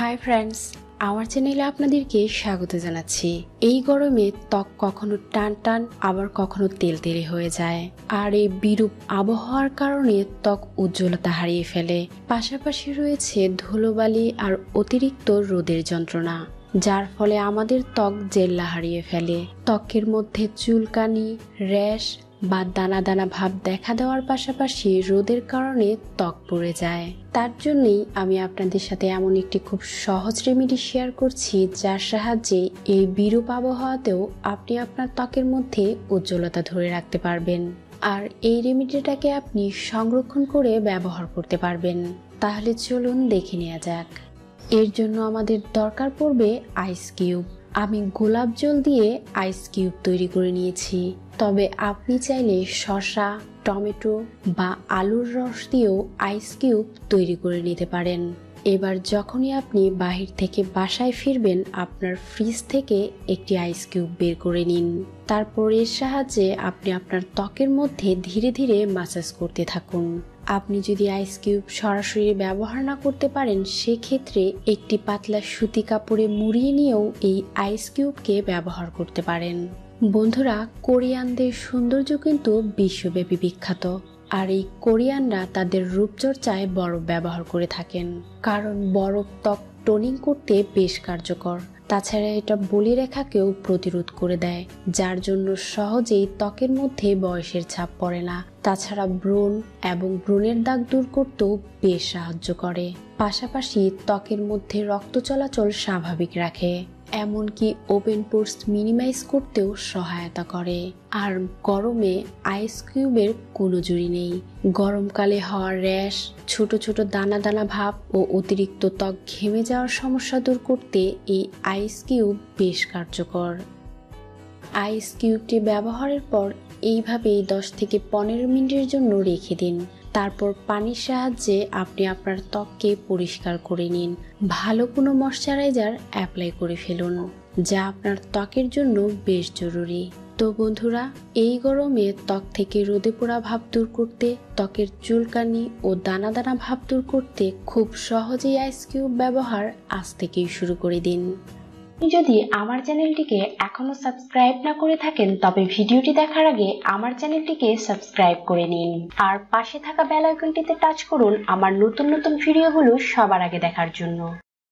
Hi friends আমার চ্যানেলে আপনাদেরকে স্বাগত জানাচ্ছি। এই গরমে ত্বক কখনো টান টান, আবার কখনো তেল তেলে হয়ে যায়। আর এই বিরূপ আবহাওয়ার কারণে ত্বক উজ্জ্বলতা হারিয়ে ফেলে। পাশাপাশি রয়েছে ধুলোবালি আর অতিরিক্ত রোদের যন্ত্রণা, যার ফলে আমাদের ত্বক জেল্লা হারিয়ে ফেলে। ত্বকের মধ্যে চুলকানি, র্যাশ বা দানা দানা ভাব দেখা দেওয়ার পাশাপাশি রোদের কারণে ত্বক পড়ে যায়। তার জন্যই আমি আপনাদের সাথে এমন একটি খুব সহজ রেমেডি শেয়ার করছি, যার সাহায্যে এই বিরূপ আবহাওয়াতেও আপনি আপনার ত্বকের মধ্যে উজ্জ্বলতা ধরে রাখতে পারবেন। আর এই রেমেডিটাকে আপনি সংরক্ষণ করে ব্যবহার করতে পারবেন। তাহলে চলুন দেখে নেওয়া যাক। এর জন্য আমাদের দরকার পড়বে আইস কিউব। আমি গোলাপ জল দিয়ে আইস কিউব তৈরি করে নিয়েছি। তবে আপনি চাইলে শসা, টমেটো বা আলুর রস দিয়েও আইস কিউব তৈরি করে নিতে পারেন। এবার যখনই আপনি বাহির থেকে বাসায় ফিরবেন, আপনার ফ্রিজ থেকে একটি আইস কিউব বের করে নিন। তারপর এর সাহায্যে আপনি আপনার ত্বকের মধ্যে ধীরে ধীরে মাসাজ করতে থাকুন। আপনি যদি আইস কিউব সরাসরি ব্যবহার না করতে পারেন, সেক্ষেত্রে একটি পাতলা সুতি কাপড়ে মুড়িয়ে নিয়েও এই আইস কিউবকে ব্যবহার করতে পারেন। বন্ধুরা, কোরিয়ানদের সৌন্দর্য কিন্তু বিশ্বব্যাপী বিখ্যাত। আর এই কোরিয়ানরা তাদের রূপচর্চায় বরফ ব্যবহার করে থাকেন। কারণ বরফ ত্বক টোনিং করতে বেশ কার্যকর। তাছাড়া এটা বলিরেখাকেও প্রতিরোধ করে দেয়, যার জন্য সহজেই ত্বকের মধ্যে বয়সের ছাপ পড়ে না। তাছাড়া ব্রণ এবং ব্রণের দাগ দূর করতেও বেশ সাহায্য করে। পাশাপাশি ত্বকের মধ্যে রক্ত চলাচল স্বাভাবিক রাখে। এমনকি ওপেন পোর্স মিনিমাইজ করতেও সহায়তা করে। আর গরমে আইস কিউবের কোনো জুড়ি নেই। গরমকালে হওয়া র্যাশ, ছোট ছোট দানা দানা ভাব ও অতিরিক্ত ত্বক ঘেমে যাওয়ার সমস্যা দূর করতে এই আইস কিউব বেশ কার্যকর। আইস কিউবটি ব্যবহারের পর এইভাবেই দশ থেকে পনেরো মিনিটের জন্য রেখে দিন। তারপর পানির সাহায্যে আপনি আপনার ত্বককে পরিষ্কার করে নিন। ভালো কোনো ময়শ্চারাইজার অ্যাপ্লাই করে ফেলুন, যা আপনার ত্বকের জন্য বেশ জরুরি। তো বন্ধুরা, এই গরমে ত্বক থেকে রোদে পোড়া ভাব দূর করতে, ত্বকের চুলকানি ও দানা দানা ভাব দূর করতে খুব সহজেই আইস কিউব ব্যবহার আজ থেকেই শুরু করে দিন। যদি আমার চ্যানেলটিকে এখনও সাবস্ক্রাইব না করে থাকেন, তবে ভিডিওটি দেখার আগে আমার চ্যানেলটিকে সাবস্ক্রাইব করে নিন। আর পাশে থাকা বেল আইকনটিতে টাচ করুন আমার নতুন নতুন ভিডিওগুলো সবার আগে দেখার জন্য।